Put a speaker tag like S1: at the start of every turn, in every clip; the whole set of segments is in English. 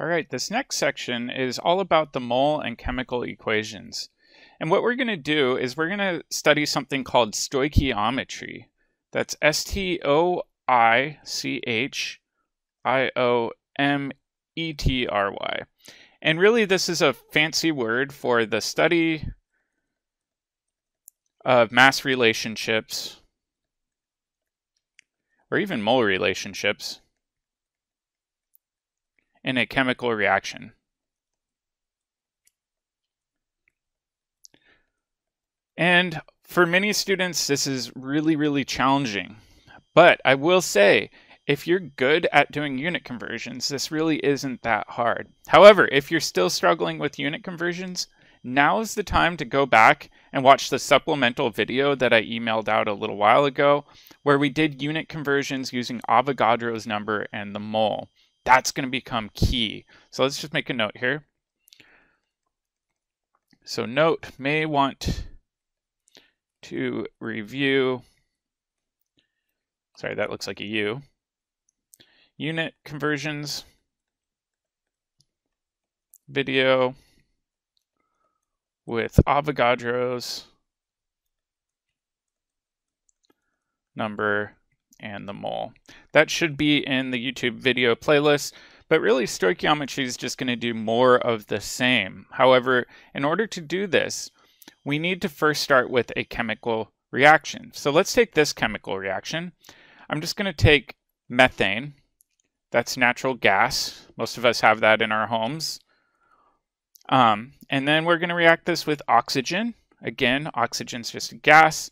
S1: All right, this next section is all about the mole and chemical equations. And what we're going to do is we're going to study something called stoichiometry. That's S T O I C H I O M E T R Y. And really, this is a fancy word for the study of mass relationships or even mole relationships in a chemical reaction. And for many students, this is really, really challenging. But I will say, if you're good at doing unit conversions, this really isn't that hard. However, if you're still struggling with unit conversions, now is the time to go back and watch the supplemental video that I emailed out a little while ago, where we did unit conversions using Avogadro's number and the mole. That's going to become key. So let's just make a note here. So note may want to review, sorry, that looks like a U, unit conversions video with Avogadro's number and the mole. That should be in the YouTube video playlist, but really stoichiometry is just going to do more of the same. However, in order to do this, we need to first start with a chemical reaction. So let's take this chemical reaction. I'm just going to take methane. That's natural gas. Most of us have that in our homes. Um, and then we're going to react this with oxygen. Again, oxygen is just a gas.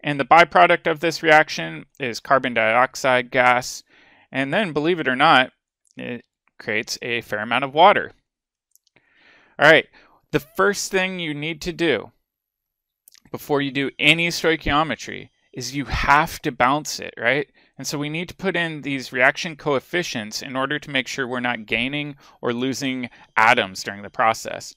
S1: And the byproduct of this reaction is carbon dioxide gas. And then, believe it or not, it creates a fair amount of water. All right, the first thing you need to do before you do any stoichiometry is you have to bounce it, right? And so we need to put in these reaction coefficients in order to make sure we're not gaining or losing atoms during the process.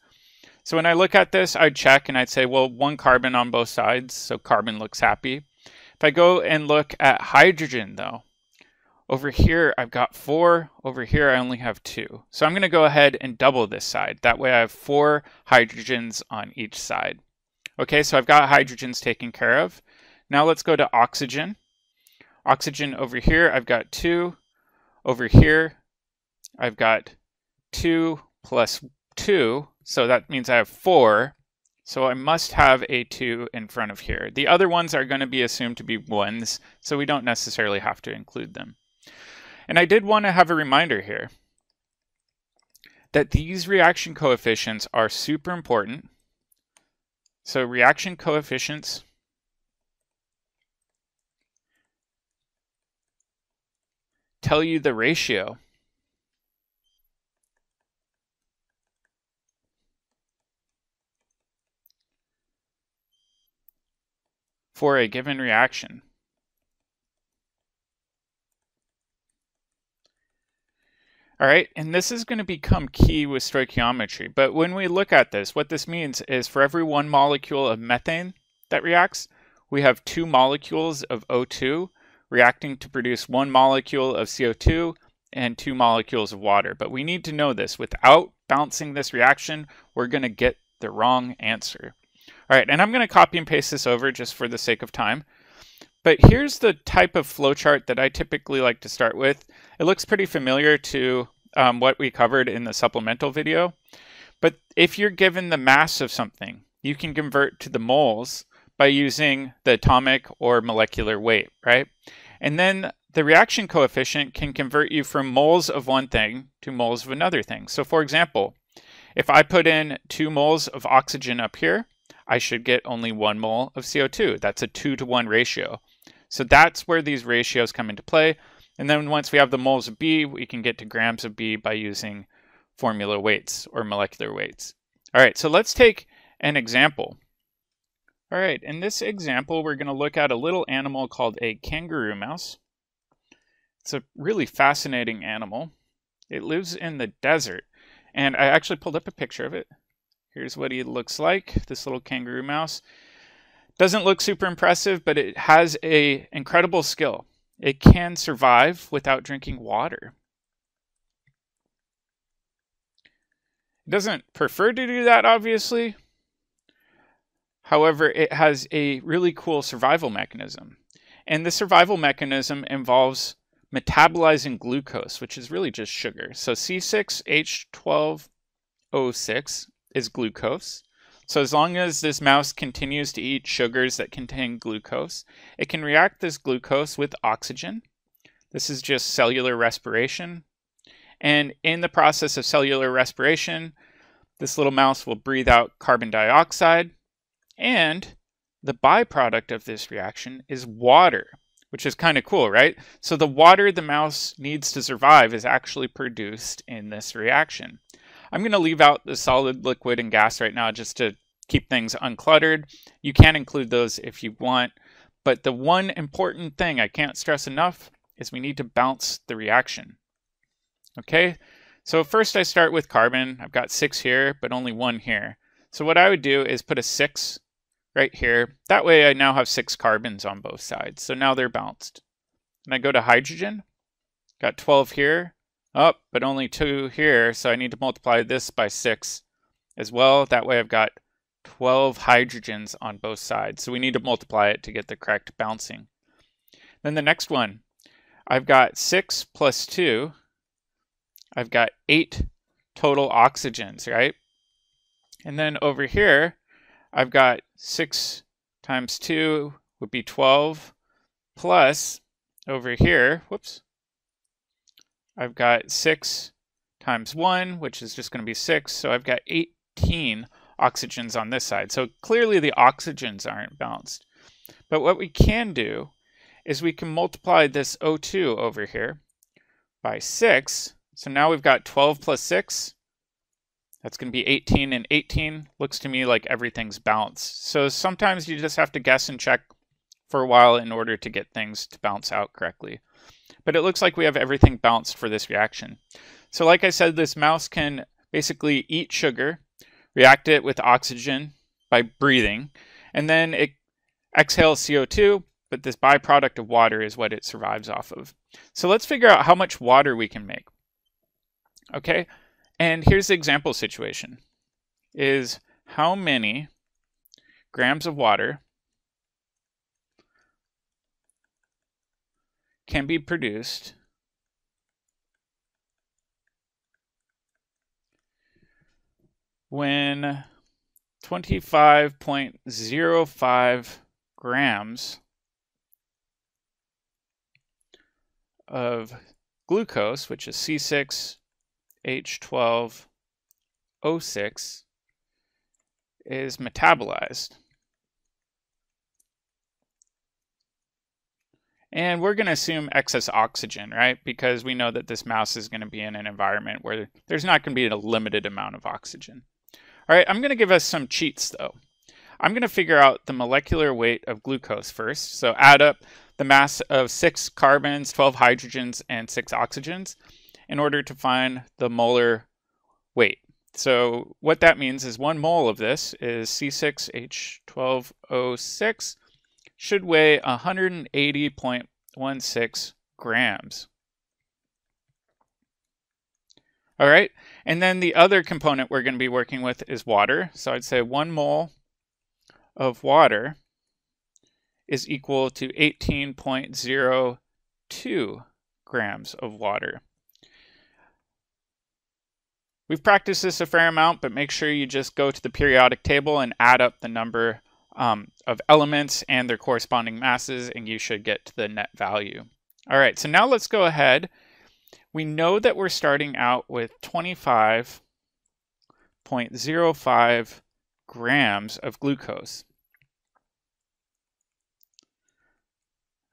S1: So when I look at this, I'd check and I'd say, well, one carbon on both sides, so carbon looks happy. If I go and look at hydrogen, though, over here I've got four, over here I only have two. So I'm going to go ahead and double this side. That way I have four hydrogens on each side. Okay, so I've got hydrogens taken care of. Now let's go to oxygen. Oxygen over here, I've got two. Over here, I've got two plus two, so that means I have four. So I must have a 2 in front of here. The other ones are going to be assumed to be 1s, so we don't necessarily have to include them. And I did want to have a reminder here that these reaction coefficients are super important. So reaction coefficients tell you the ratio for a given reaction. All right, and this is going to become key with stoichiometry. But when we look at this, what this means is for every one molecule of methane that reacts, we have two molecules of O2 reacting to produce one molecule of CO2 and two molecules of water. But we need to know this. Without bouncing this reaction, we're going to get the wrong answer. All right, and I'm going to copy and paste this over just for the sake of time. But here's the type of flowchart that I typically like to start with. It looks pretty familiar to um, what we covered in the supplemental video. But if you're given the mass of something, you can convert to the moles by using the atomic or molecular weight, right? And then the reaction coefficient can convert you from moles of one thing to moles of another thing. So for example, if I put in two moles of oxygen up here, I should get only one mole of CO2. That's a two to one ratio. So that's where these ratios come into play. And then once we have the moles of B, we can get to grams of B by using formula weights or molecular weights. All right, so let's take an example. All right, in this example, we're going to look at a little animal called a kangaroo mouse. It's a really fascinating animal. It lives in the desert, and I actually pulled up a picture of it. Here's what he looks like, this little kangaroo mouse. Doesn't look super impressive, but it has a incredible skill. It can survive without drinking water. It doesn't prefer to do that, obviously. However, it has a really cool survival mechanism. And the survival mechanism involves metabolizing glucose, which is really just sugar. So C6H12O6 is glucose. So as long as this mouse continues to eat sugars that contain glucose, it can react this glucose with oxygen. This is just cellular respiration. And in the process of cellular respiration, this little mouse will breathe out carbon dioxide. And the byproduct of this reaction is water, which is kind of cool, right? So the water the mouse needs to survive is actually produced in this reaction. I'm going to leave out the solid, liquid, and gas right now just to keep things uncluttered. You can include those if you want, but the one important thing I can't stress enough is we need to bounce the reaction. Okay, so first I start with carbon. I've got six here, but only one here. So what I would do is put a six right here. That way I now have six carbons on both sides. So now they're bounced. And I go to hydrogen. Got 12 here, up, oh, but only two here, so I need to multiply this by six as well. That way I've got 12 hydrogens on both sides. So we need to multiply it to get the correct bouncing. Then the next one, I've got six plus two. I've got eight total oxygens, right? And then over here, I've got six times two would be 12 plus over here, whoops, I've got 6 times 1, which is just going to be 6. So I've got 18 oxygens on this side. So clearly the oxygens aren't balanced. But what we can do is we can multiply this O2 over here by 6. So now we've got 12 plus 6. That's going to be 18 and 18. Looks to me like everything's balanced. So sometimes you just have to guess and check for a while in order to get things to bounce out correctly but it looks like we have everything balanced for this reaction. So like I said, this mouse can basically eat sugar, react it with oxygen by breathing, and then it exhales CO2, but this byproduct of water is what it survives off of. So let's figure out how much water we can make. Okay, and here's the example situation, is how many grams of water can be produced when 25.05 grams of glucose, which is C6H12O6, is metabolized. And we're going to assume excess oxygen, right? Because we know that this mouse is going to be in an environment where there's not going to be a limited amount of oxygen. All right, I'm going to give us some cheats though. I'm going to figure out the molecular weight of glucose first. So add up the mass of six carbons, 12 hydrogens, and six oxygens in order to find the molar weight. So what that means is one mole of this is C6H12O6 should weigh 180.16 grams. All right, and then the other component we're going to be working with is water. So I'd say one mole of water is equal to 18.02 grams of water. We've practiced this a fair amount, but make sure you just go to the periodic table and add up the number um, of elements and their corresponding masses, and you should get to the net value. All right, so now let's go ahead. We know that we're starting out with 25.05 grams of glucose.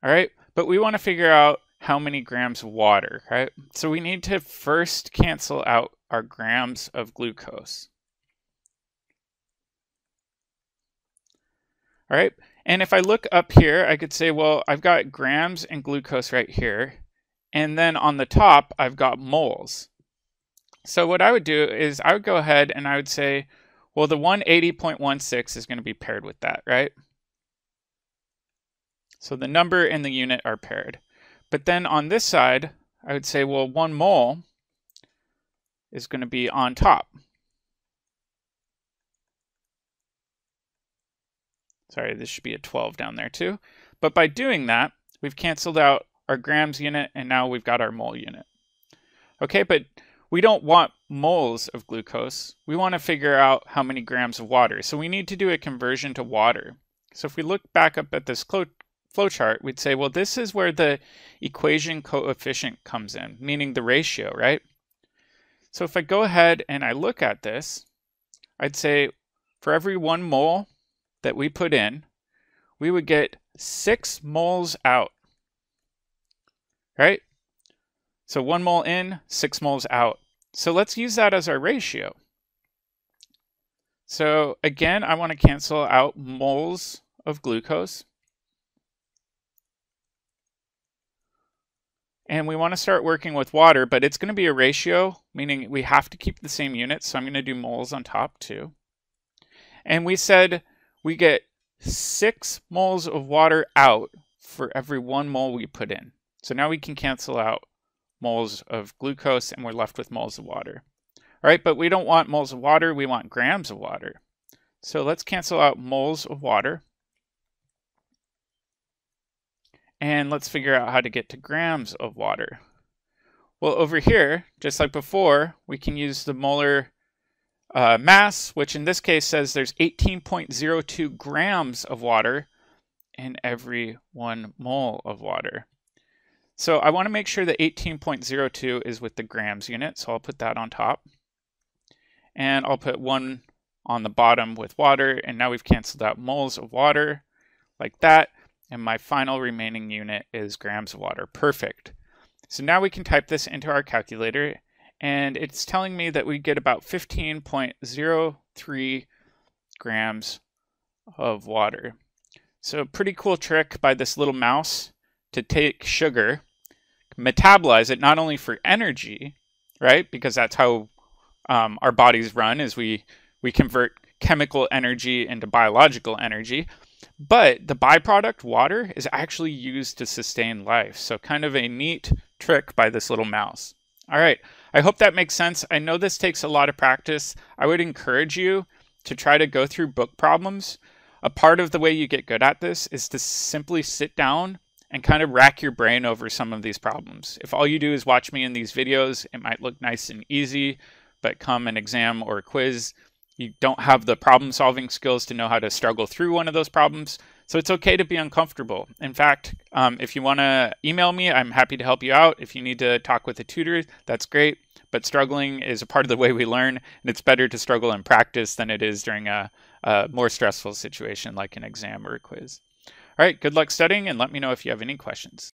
S1: All right, but we want to figure out how many grams of water, right? So we need to first cancel out our grams of glucose. All right. And if I look up here, I could say, well, I've got grams and glucose right here. And then on the top, I've got moles. So what I would do is I would go ahead and I would say, well, the 180.16 is going to be paired with that, right? So the number and the unit are paired. But then on this side, I would say, well, one mole is going to be on top. Sorry, this should be a 12 down there too. But by doing that, we've canceled out our grams unit and now we've got our mole unit. Okay, but we don't want moles of glucose. We want to figure out how many grams of water. So we need to do a conversion to water. So if we look back up at this flowchart, we'd say, well, this is where the equation coefficient comes in, meaning the ratio, right? So if I go ahead and I look at this, I'd say for every one mole that we put in, we would get six moles out, right? So one mole in, six moles out. So let's use that as our ratio. So again, I want to cancel out moles of glucose. And we want to start working with water, but it's going to be a ratio, meaning we have to keep the same units. So I'm going to do moles on top too. And we said we get six moles of water out for every one mole we put in. So now we can cancel out moles of glucose and we're left with moles of water. All right, but we don't want moles of water, we want grams of water. So let's cancel out moles of water. And let's figure out how to get to grams of water. Well, over here, just like before, we can use the molar uh, mass, which in this case says there's 18.02 grams of water in every one mole of water. So I want to make sure that 18.02 is with the grams unit, so I'll put that on top. And I'll put one on the bottom with water, and now we've canceled out moles of water like that. And my final remaining unit is grams of water. Perfect. So now we can type this into our calculator and it's telling me that we get about 15.03 grams of water. So pretty cool trick by this little mouse to take sugar, metabolize it not only for energy, right? Because that's how um, our bodies run is we we convert chemical energy into biological energy, but the byproduct, water, is actually used to sustain life. So, kind of a neat trick by this little mouse. All right, I hope that makes sense. I know this takes a lot of practice. I would encourage you to try to go through book problems. A part of the way you get good at this is to simply sit down and kind of rack your brain over some of these problems. If all you do is watch me in these videos, it might look nice and easy, but come an exam or a quiz, you don't have the problem solving skills to know how to struggle through one of those problems. So it's okay to be uncomfortable. In fact, um, if you want to email me, I'm happy to help you out. If you need to talk with a tutor, that's great. But struggling is a part of the way we learn, and it's better to struggle in practice than it is during a, a more stressful situation like an exam or a quiz. All right, good luck studying, and let me know if you have any questions.